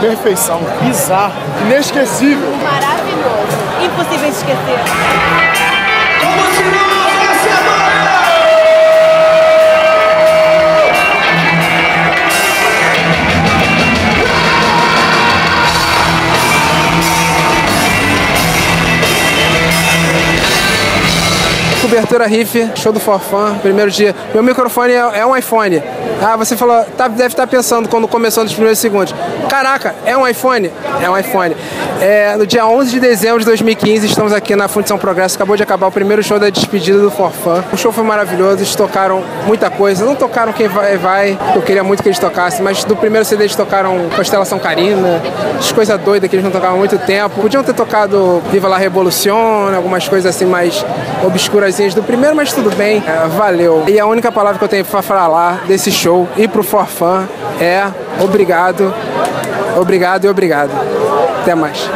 Perfeição. Bizarro. Inesquecível. Maravilhoso. Impossível de esquecer. Como se não houvesse amanhã! Cobertura Riff, show do Forfã, primeiro dia. Meu microfone é, é um iPhone. Ah, você falou, tá, deve estar pensando quando começou nos primeiros segundos. Caraca, é um iPhone? É um iPhone. É, no dia 11 de dezembro de 2015, estamos aqui na Fundição Progresso. Acabou de acabar o primeiro show da despedida do Forfã. O show foi maravilhoso, eles tocaram muita coisa. Não tocaram Quem Vai Vai, eu queria muito que eles tocassem, mas do primeiro CD eles tocaram Constelação Carina, as coisas doidas que eles não tocavam há muito tempo. Podiam ter tocado Viva la Revolucion, algumas coisas assim mais obscurazinhas do primeiro, mas tudo bem. É, valeu. E a única palavra que eu tenho para falar desse show e pro Forfã é obrigado, obrigado e obrigado. Até mais.